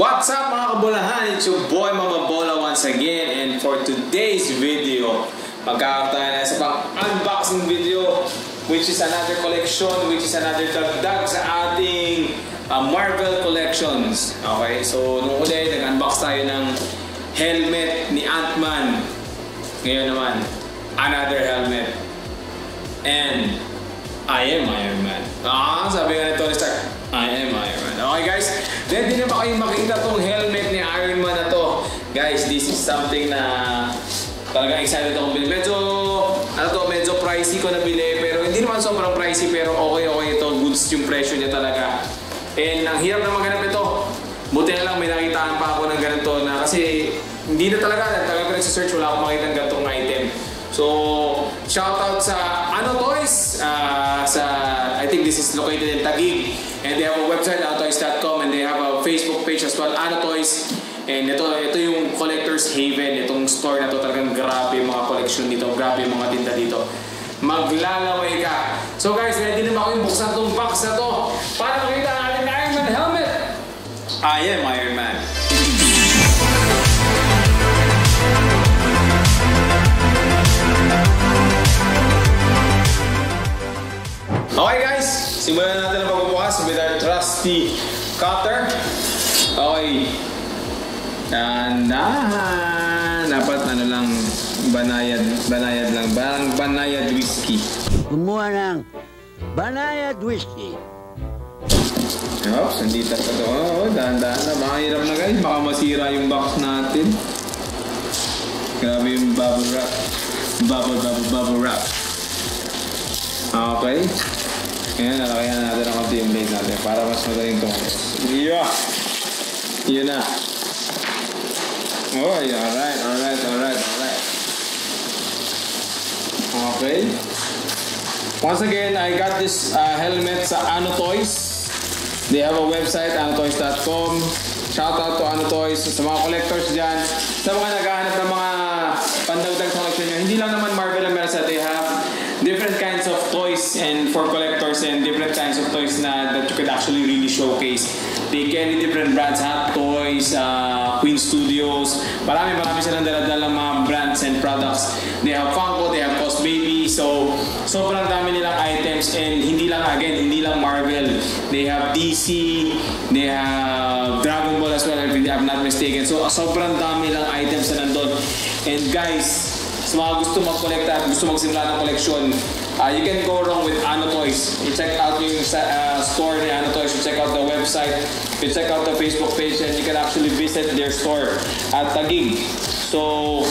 What's up mga kabulahan? It's your boy Mama Bola once again and for today's video magkakaroon tayo na sa pang unboxing video which is another collection which is another dagdag sa ating uh, Marvel collections. Okay, so nung uli nag-unbox tayo ng helmet ni Ant-Man. Ngayon naman, another helmet. And I am Iron Man. Ah, sabi nga ni Tony Stark, I am Iron Man. Okay guys, ready na ba kayong makita tong helmet ni Iron Man na to? Guys, this is something na talagang excited akong bilhin. Medyo, ano to, medyo pricey ko nabili. Pero hindi naman sobrang pricey, pero okay, okay ito. Goods yung presyo niya talaga. And ang hirap na maghanap ito. Buti na lang may nakitaan pa ako ng ganito na kasi hindi na talaga, talaga ko nagsisearch, wala akong makita ng ganitong item. So, shoutout sa Ano Toys, uh, sa, this is located in Taguig. And they have a website, anotoys.com, and they have a Facebook page as well, Ano Toys. And ito, ito yung Collector's Haven, itong store na to, talagang grabe yung mga collection dito, grabe yung mga tinda dito. Maglalaway ka. So guys, ready na ba kayong buksan itong box na to para makita ang ating Iron Man helmet? I am Iron Man. Okay guys, simulan natin ang pagbubukas with our trusty cutter. Okay. Dahan-dahan. Dapat ano lang, banayad, banayad lang. Ban banayad whiskey. Kumuha ng Banayad Whiskey. Oops, nandito pa to. Oh, dahan-dahan na. Mahirap na guys. Baka masira yung box natin. Grabe yung bubble wrap. Bubble, bubble, bubble wrap. Okay. Ngayon, nalakayan natin ang konti yung blade natin para mas madaling tungkos. Yeah! Yun na. Oh, yeah, alright, alright, alright, alright. Okay. Once again, I got this uh, helmet sa Ano Toys. They have a website, anotoys.com. Shout out to Ano Toys, sa mga collectors dyan, sa mga naghahanap ng mga pandagdag sa collection nyo. Hindi lang naman Marvel ang meron sa they have different kinds of toys and for collectors and different kinds of toys na that you could actually really showcase. They carry different brands, Hot Toys, uh, Queen Studios. Marami, marami silang daladala mga brands and products. They have Funko, they have Cos Baby. So, sobrang dami nilang items and hindi lang, again, hindi lang Marvel. They have DC, they have Dragon Ball as well, if I'm not mistaken. So, sobrang dami lang items na nandun. And guys, sa mga gusto mag-collecta at gusto magsimula ng collection, uh, you can go wrong with Ano Toys. You check out yung uh, store ni Ano Toys, you check out the website, you check out the Facebook page, and you can actually visit their store at Taguig. So,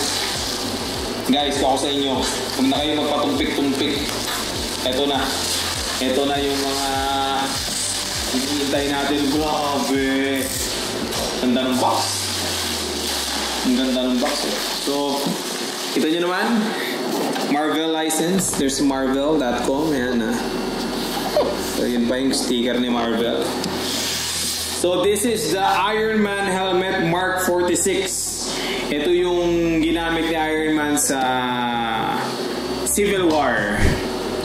guys, ako sa inyo, huwag na kayo magpatumpik-tumpik. Ito na. Ito na yung mga hinihintay natin. Grabe! Ganda ng box. Ang ganda ng box eh. So, kita nyo naman, Marvel license. There's marvel.com. Ayan na. So, yun pa yung sticker ni Marvel. So, this is the Iron Man helmet Mark 46. Ito yung ginamit ni Iron Man sa Civil War.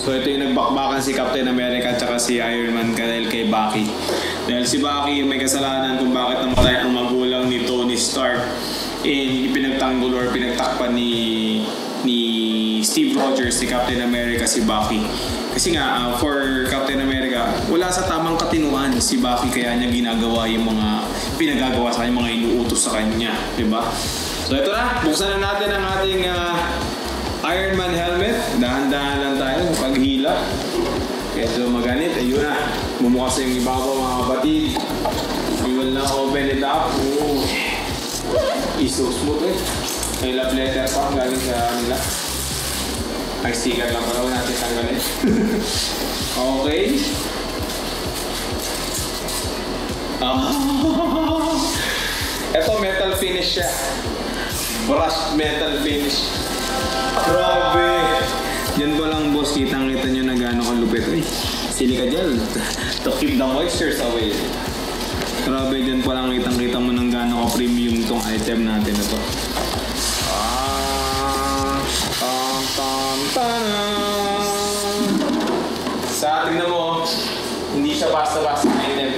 So, ito yung nagbakbakan si Captain America at si Iron Man dahil kay Bucky. Dahil si Bucky yung may kasalanan kung bakit namatay ang magulang ni Tony Stark in ipinagtanggol or pinagtakpan ni ni Steve Rogers si Captain America si Bucky. Kasi nga uh, for Captain America, wala sa tamang katinuan si Bucky kaya niya ginagawa yung mga pinagagawa sa kanya, mga inuutos sa kanya, 'di ba? So ito na, buksan na natin ang ating uh, Iron Man helmet. Dahan-dahan lang tayo sa paghila. Medyo maganit. Ayun na. Bumukas yung ibabaw mga kapatid. We will now open it up. Ooh. Is so smooth eh. May love letter pa galing sa nila. Ay, sticker lang. Huwag natin tanggalin. okay. Ah. Ito, metal finish siya. Brushed metal finish. Grabe! Yan pa lang boss, kitang-kita nyo na gano'ng kalupit. Ay, silica gel to keep the moistures away. Grabe, dyan pa lang kitang-kita mo ng gano'ng ka-premium tong item natin na. Sa tingnan mo, hindi siya basta-basta item.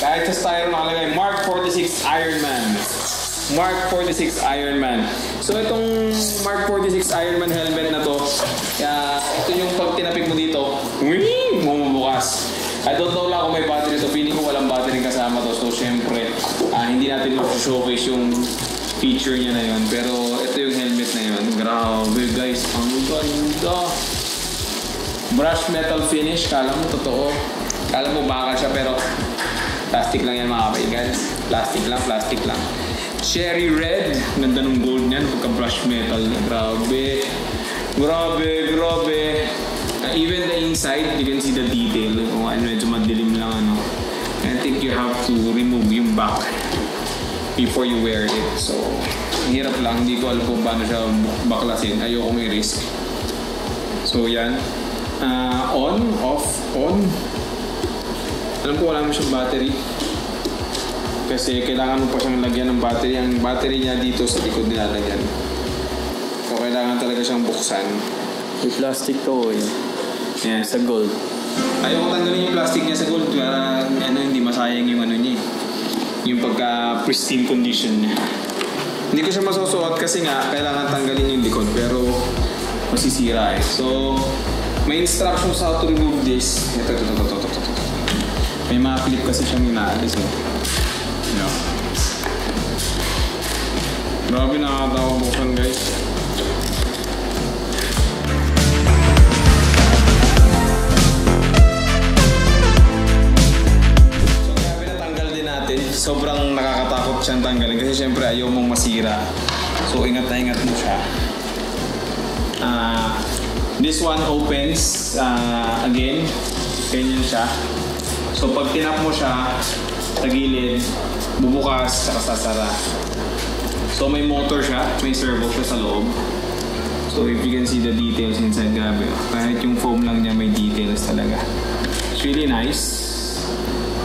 Kahit sa styro nakalagay, Mark 46 Ironman. Mark 46 Ironman. So itong Mark 46 Ironman helmet na to, kaya ito yung pag tinapik mo dito, wing, bumubukas. I don't know lang kung may battery to. Feeling ko walang battery kasama to. So syempre, ah, hindi natin ma-showcase yung feature niya na yun. Pero ito yung helmet na yun. Grabe guys, ang ganda. Brush metal finish, kala mo totoo. Kala mo bakal siya pero plastic lang yan mga kaibigan. Plastic lang, plastic lang. Cherry red, ganda ng gold niyan pagka brush metal. Grabe. Grabe, grabe. Uh, even the inside, you can see the detail. Kung ano, medyo madilim lang ano. I think you have to remove yung back before you wear it. So, hirap lang. Hindi ko alam kung paano siya baklasin. Ayoko may risk. So, yan. Ah, on, off, on. Alam ko wala mo siyang battery. Kasi kailangan mo pa siyang lagyan ng battery. Ang battery niya dito sa likod nilalagyan. So, kailangan talaga siyang buksan. May plastic to eh. Yan. Sa gold. Ayaw ko tanggalin yung plastic niya sa gold para ano, hindi masayang yung ano niya. eh. Yung pagka pristine condition niya. Hindi ko siya masusuot kasi nga kailangan tanggalin yung likod pero masisira eh. So, may instructions how to remove this. Ito, ito, ito, ito, ito, ito. May mga clip kasi siyang inaalis eh. No. Grabe nakakatawa buksan guys. Siyang tanggalin kasi syempre ayaw mong masira. So ingat na ingat mo siya. Ah, this one opens ah, again. Ganyan siya. So pag tinap mo siya sa gilid, bubukas saka sasara. So may motor siya, may servo siya sa loob. So if you can see the details inside, grabe. Kahit yung foam lang niya may details talaga. It's really nice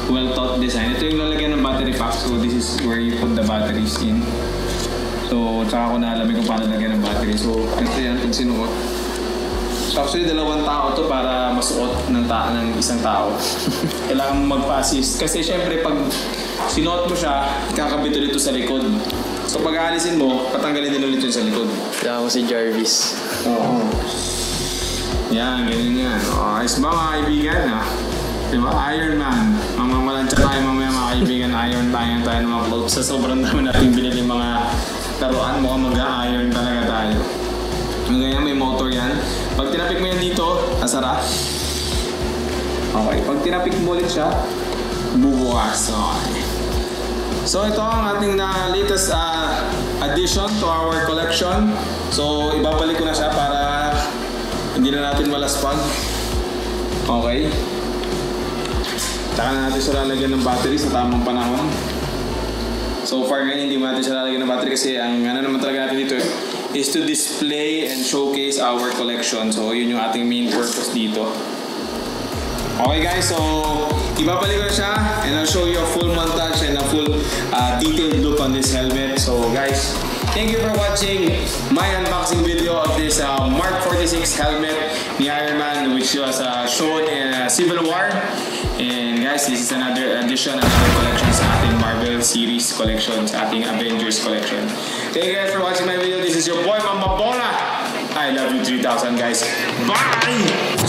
well thought design. Ito yung lalagyan ng battery pack. So this is where you put the batteries in. So tsaka ko naalamin kung paano lagyan ng battery. So ito yan pag sinuot. So actually dalawang tao to para masuot ng, ta ng isang tao. Kailangan magpa-assist. Kasi syempre pag sinuot mo siya, kakabit ulit sa likod. So pag aalisin mo, patanggalin din ulit yun sa likod. Kailangan ko si Jarvis. Oo. Yan, ganyan yan. O, ayos ba mga kaibigan? Ah? Diba? Iron Man. Mamamalansya tayo mamaya mga kaibigan. Iron tayo tayo ng mga clothes. Sa sobrang dami natin binili mga laruan. Mukhang mag-iron talaga tayo. Ang ganyan, may motor yan. Pag tinapik mo yan dito, asara. Okay. Pag tinapik mo ulit siya, bubukas. Okay. So ito ang ating na latest uh, addition to our collection. So ibabalik ko na siya para hindi na natin malaspag. Okay. Tsaka na natin siya lalagyan ng battery sa tamang panahon. So far ngayon hindi natin siya lalagyan ng battery kasi ang ano naman talaga natin dito is to display and showcase our collection. So yun yung ating main purpose dito. Okay guys, so ibabalik ko na siya and I'll show you a full montage and a full uh, detailed look on this helmet. So guys, thank you for watching my unboxing video of this uh, Mark 46 helmet ni Iron Man which was uh, shown in uh, Civil War. And guys, this is another addition, another collection sa ating Marvel series collection, sa ating Avengers collection. Thank you guys for watching my video. This is your boy Mama Bola. I love you 3000 guys. Bye!